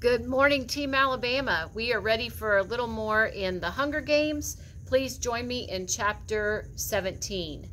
Good morning, Team Alabama. We are ready for a little more in the Hunger Games. Please join me in chapter 17.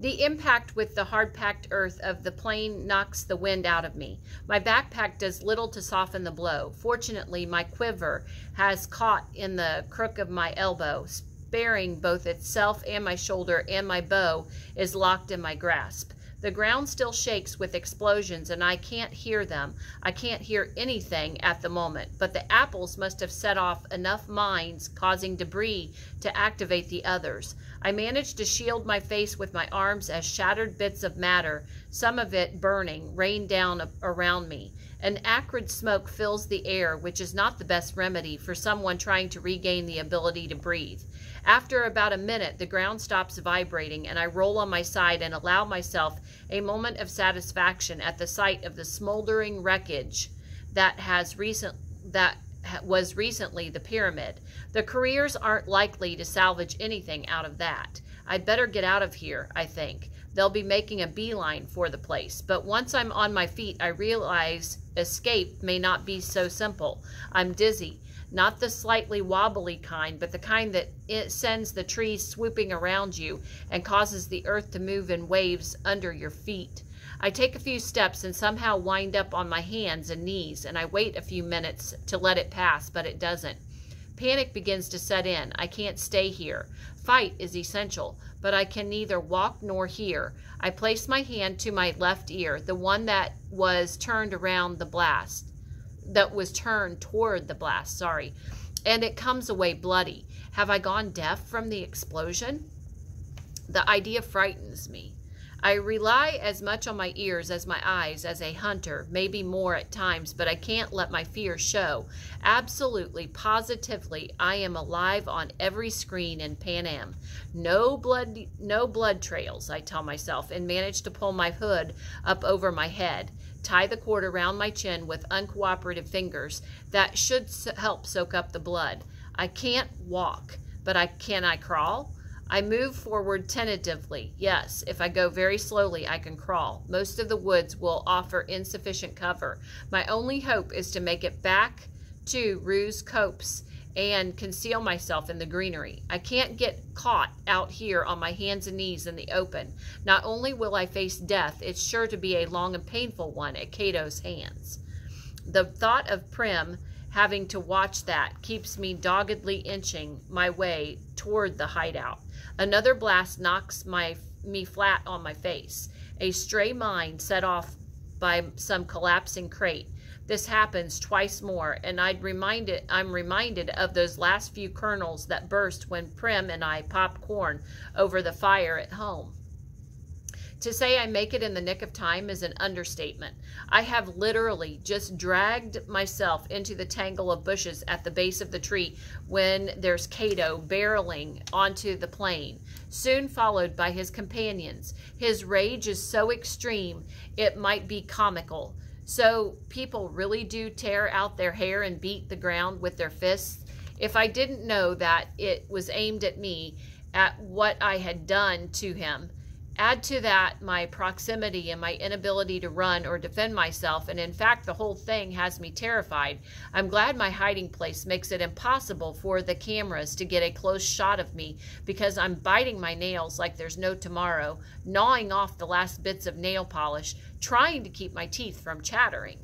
The impact with the hard packed earth of the plain knocks the wind out of me. My backpack does little to soften the blow. Fortunately, my quiver has caught in the crook of my elbow, sparing both itself and my shoulder, and my bow is locked in my grasp. The ground still shakes with explosions and I can't hear them. I can't hear anything at the moment, but the apples must have set off enough mines causing debris to activate the others. I manage to shield my face with my arms as shattered bits of matter, some of it burning, rain down around me. An acrid smoke fills the air, which is not the best remedy for someone trying to regain the ability to breathe. After about a minute, the ground stops vibrating and I roll on my side and allow myself a moment of satisfaction at the sight of the smoldering wreckage that has recent that was recently the pyramid. The careers aren't likely to salvage anything out of that. I'd better get out of here, I think. They'll be making a beeline for the place. But once I'm on my feet, I realize escape may not be so simple. I'm dizzy. Not the slightly wobbly kind, but the kind that it sends the trees swooping around you and causes the earth to move in waves under your feet. I take a few steps and somehow wind up on my hands and knees, and I wait a few minutes to let it pass, but it doesn't. Panic begins to set in. I can't stay here. Fight is essential, but I can neither walk nor hear. I place my hand to my left ear, the one that was turned around the blast that was turned toward the blast, sorry, and it comes away bloody. Have I gone deaf from the explosion? The idea frightens me. I rely as much on my ears as my eyes as a hunter, maybe more at times, but I can't let my fear show. Absolutely, positively, I am alive on every screen in Panem. No blood, no blood trails, I tell myself, and manage to pull my hood up over my head tie the cord around my chin with uncooperative fingers. That should help soak up the blood. I can't walk, but I can I crawl? I move forward tentatively. Yes, if I go very slowly, I can crawl. Most of the woods will offer insufficient cover. My only hope is to make it back to Rue's Copse and conceal myself in the greenery. I can't get caught out here on my hands and knees in the open. Not only will I face death, it's sure to be a long and painful one at Cato's hands. The thought of Prim having to watch that keeps me doggedly inching my way toward the hideout. Another blast knocks my me flat on my face. A stray mine set off by some collapsing crate this happens twice more, and I'd reminded I'm reminded of those last few kernels that burst when Prim and I popped corn over the fire at home. To say I make it in the nick of time is an understatement. I have literally just dragged myself into the tangle of bushes at the base of the tree when there's Cato barreling onto the plain, soon followed by his companions. His rage is so extreme it might be comical. So people really do tear out their hair and beat the ground with their fists. If I didn't know that it was aimed at me, at what I had done to him, Add to that my proximity and my inability to run or defend myself, and in fact, the whole thing has me terrified. I'm glad my hiding place makes it impossible for the cameras to get a close shot of me because I'm biting my nails like there's no tomorrow, gnawing off the last bits of nail polish, trying to keep my teeth from chattering.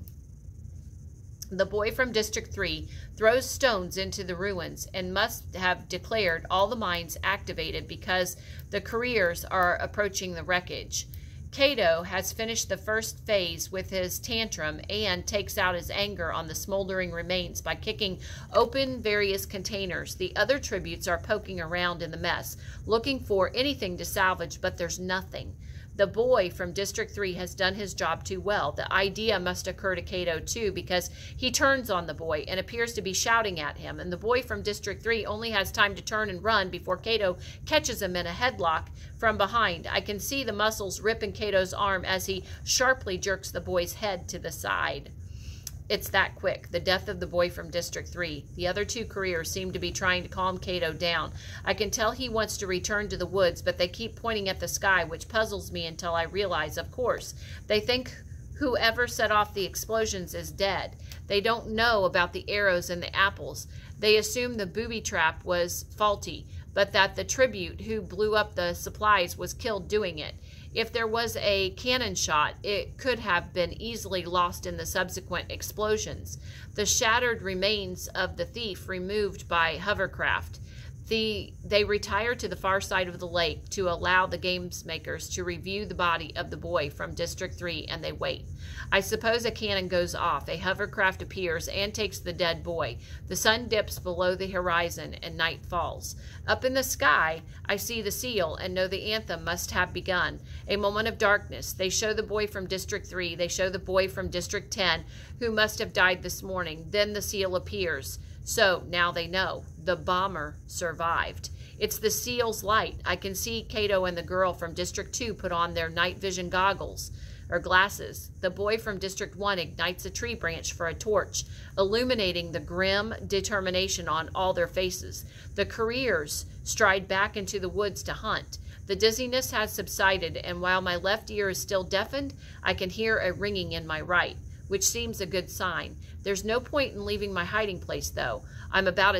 The boy from District 3 throws stones into the ruins and must have declared all the mines activated because the careers are approaching the wreckage. Cato has finished the first phase with his tantrum and takes out his anger on the smoldering remains by kicking open various containers. The other tributes are poking around in the mess, looking for anything to salvage, but there's nothing. The boy from District 3 has done his job too well. The idea must occur to Cato too because he turns on the boy and appears to be shouting at him. And the boy from District 3 only has time to turn and run before Cato catches him in a headlock from behind. I can see the muscles rip in Cato's arm as he sharply jerks the boy's head to the side. It's that quick. The death of the boy from District 3. The other two careers seem to be trying to calm Cato down. I can tell he wants to return to the woods, but they keep pointing at the sky, which puzzles me until I realize, of course, they think whoever set off the explosions is dead. They don't know about the arrows and the apples. They assume the booby trap was faulty, but that the tribute who blew up the supplies was killed doing it. If there was a cannon shot, it could have been easily lost in the subsequent explosions. The shattered remains of the thief removed by hovercraft. The, they retire to the far side of the lake to allow the games makers to review the body of the boy from District 3 and they wait. I suppose a cannon goes off, a hovercraft appears and takes the dead boy. The sun dips below the horizon and night falls. Up in the sky, I see the seal and know the anthem must have begun. A moment of darkness. They show the boy from District 3, they show the boy from District 10 who must have died this morning. Then the seal appears. So now they know the bomber survived. It's the SEAL's light. I can see Cato and the girl from District 2 put on their night vision goggles or glasses. The boy from District 1 ignites a tree branch for a torch, illuminating the grim determination on all their faces. The careers stride back into the woods to hunt. The dizziness has subsided, and while my left ear is still deafened, I can hear a ringing in my right which seems a good sign. There's no point in leaving my hiding place, though. I'm about as